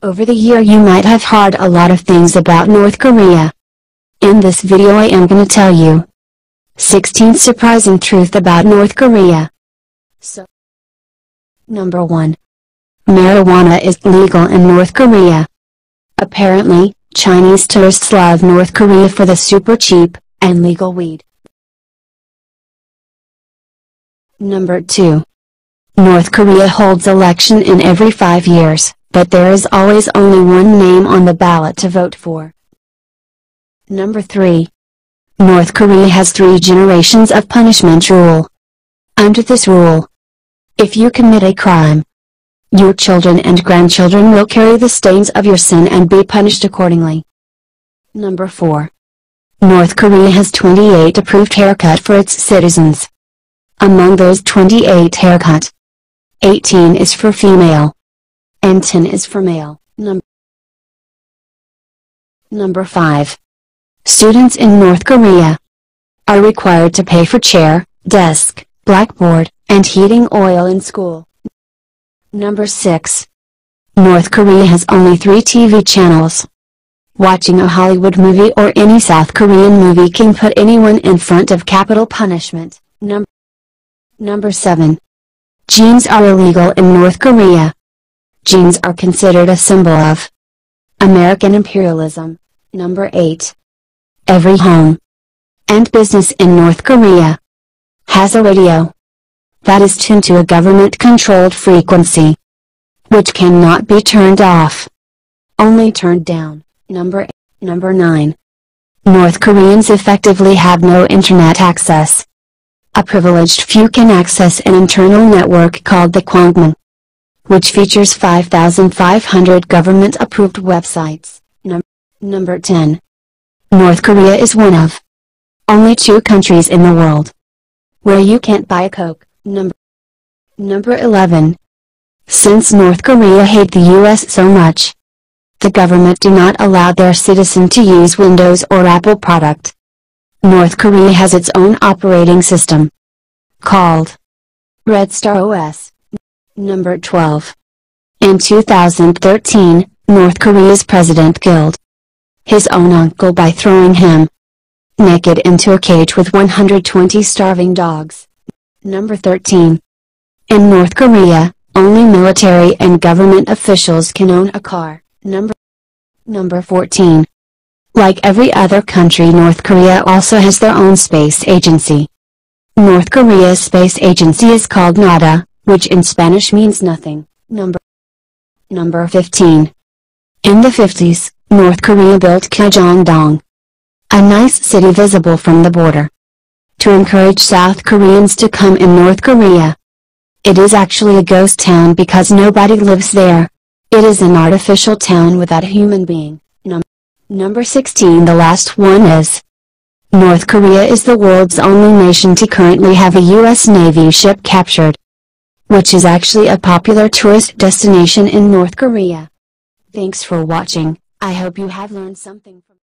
Over the year you might have heard a lot of things about North Korea. In this video I am gonna tell you 16 surprising truth about North Korea. So, Number 1. Marijuana is legal in North Korea. Apparently, Chinese tourists love North Korea for the super cheap, and legal weed. Number 2. North Korea holds election in every five years, but there is always only one name on the ballot to vote for. Number 3. North Korea has three generations of punishment rule. Under this rule, if you commit a crime, your children and grandchildren will carry the stains of your sin and be punished accordingly. Number 4. North Korea has 28 approved haircut for its citizens. Among those 28 haircut, 18 is for female, and 10 is for male. Num Number 5. Students in North Korea are required to pay for chair, desk, blackboard, and heating oil in school. Number 6. North Korea has only three TV channels. Watching a Hollywood movie or any South Korean movie can put anyone in front of capital punishment. Num Number 7. Jeans are illegal in North Korea. Jeans are considered a symbol of American imperialism. Number 8. Every home and business in North Korea has a radio that is tuned to a government-controlled frequency, which cannot be turned off, only turned down. Number Number 9. North Koreans effectively have no internet access. A privileged few can access an internal network called the Kwangmyong, which features 5,500 government-approved websites. Num number 10. North Korea is one of only two countries in the world where you can't buy a Coke. Number Number 11. Since North Korea hate the US so much, the government do not allow their citizen to use Windows or Apple product. North Korea has its own operating system called Red Star OS. Number 12. In 2013, North Korea's president killed his own uncle by throwing him naked into a cage with 120 starving dogs. Number 13. In North Korea, only military and government officials can own a car. Number Number 14. Like every other country North Korea also has their own space agency. North Korea's space agency is called NADA, which in Spanish means nothing. Number Number 15. In the 50s, North Korea built Kijong-dong, a nice city visible from the border, to encourage South Koreans to come in North Korea. It is actually a ghost town because nobody lives there. It is an artificial town without a human being. Num number 16 The last one is North Korea is the world's only nation to currently have a U.S. Navy ship captured. Which is actually a popular tourist destination in North Korea. Thanks for watching, I hope you have learned something.